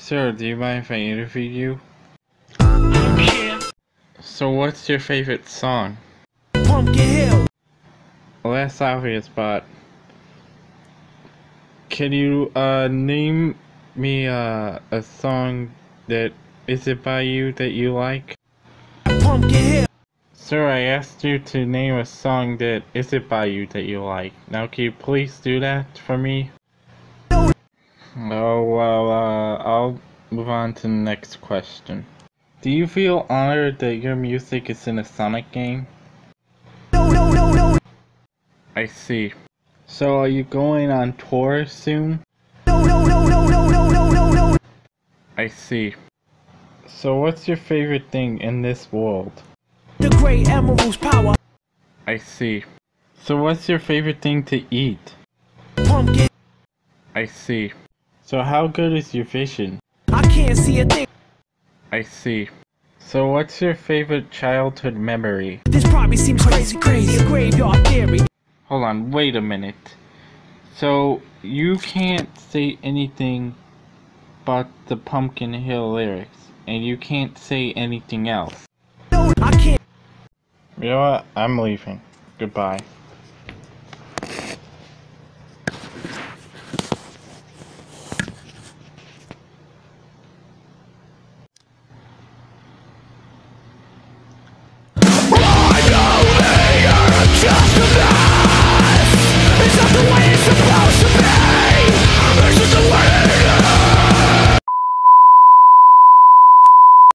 Sir, do you mind if I interview you? Yeah, So what's your favorite song? Well, that's obvious, but can you uh name me uh, a song that is it by you that you like? Sir, I asked you to name a song that is it by you that you like. Now, can you please do that for me? Oh well, uh, I'll move on to the next question. Do you feel honored that your music is in a Sonic game? No, no, no, no, I see. So are you going on tour soon? no, no, no, no, no, no, no, no, no. I see. So what's your favorite thing in this world? The great emerald's power. I see. So what's your favorite thing to eat? Pumpkin. I see. So how good is your vision? I can't see a thing. I see. So what's your favorite childhood memory? This probably seems crazy, crazy. A graveyard theory. Hold on, wait a minute. So you can't say anything but the Pumpkin Hill lyrics, and you can't say anything else. No, I can't. You know what? I'm leaving. Goodbye.